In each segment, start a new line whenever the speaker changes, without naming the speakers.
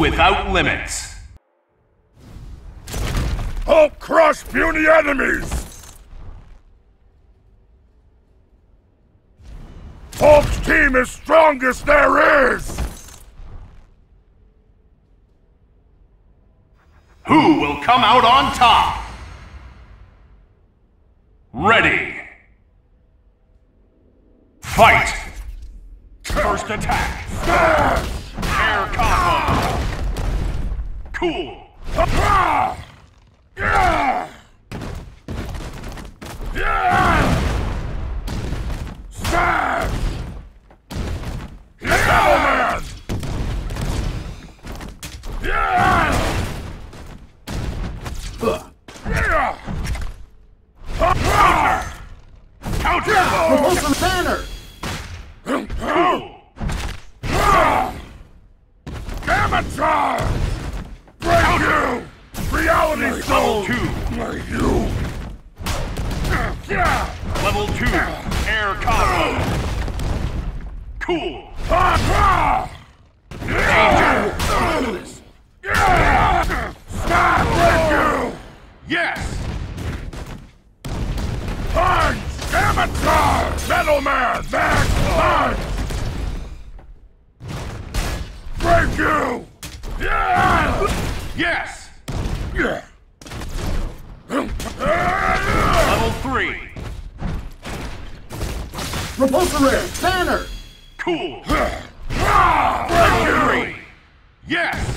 Without limits.
Hulk crush puny enemies! Hulk's team is strongest there is!
Who will come out on top? Ready. Fight! First attack. Air combo. Cool.
Smash! Metal Man! Yeah! Yeah!
Counter.
Propulsor banner!
Cool.
Break you! Reality
Level
stone!
two.
Like you! Yeah!
Level two. Air combo. Cool. Danger.
Stop!
Yes.
Punch! Charge! Metal Man! Back! Punch! Break you! Yeah!
Yes.
Yeah!
Level three.
Repulsor air banner!
Cool.
Ah!
Three. Yes.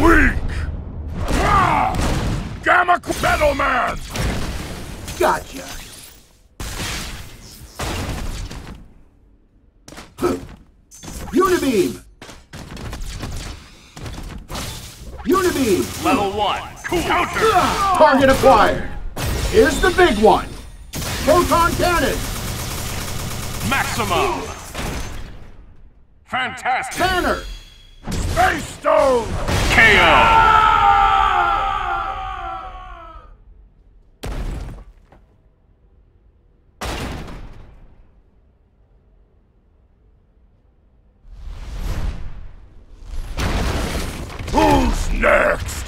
Weak! Ah! Gamma Metal Man!
Gotcha! Unibeam! Unibeam!
Level one. Cool. Counter.
Target acquired! Here's the big one! Proton cannon!
Maximum. Fantastic.
Banner!
Space Stone!
KO.
Who's next?